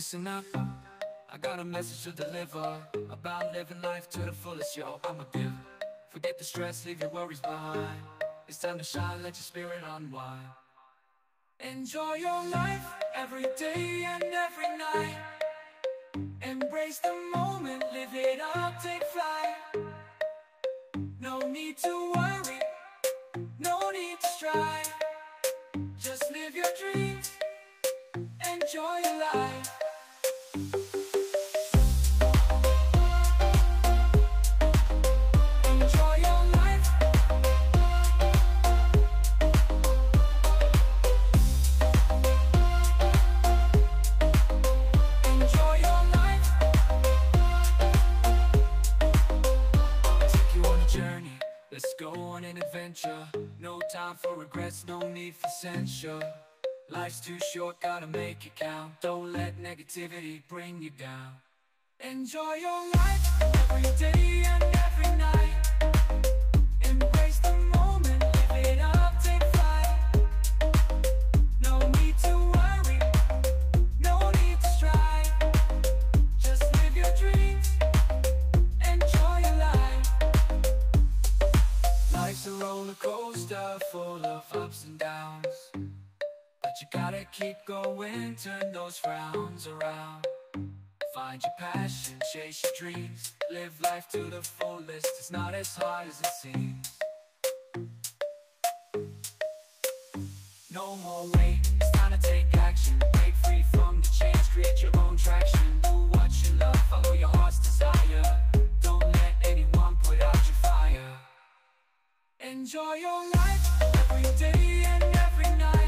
Listen up, I got a message to deliver About living life to the fullest, yo, I'm a give Forget the stress, leave your worries behind. It's time to shine, let your spirit unwind. Enjoy your life, every day and every night. Embrace the moment, live it up, take flight. No need to worry, no need to strive. Just live your dreams, enjoy your life an adventure. No time for regrets, no need for censure. Life's too short, gotta make it count. Don't let negativity bring you down. Enjoy your life, every day and every night coaster full of ups and downs. But you gotta keep going, turn those frowns around. Find your passion, chase your dreams. Live life to the fullest, it's not as hard as it seems. No more waiting, Enjoy your life every day and every night.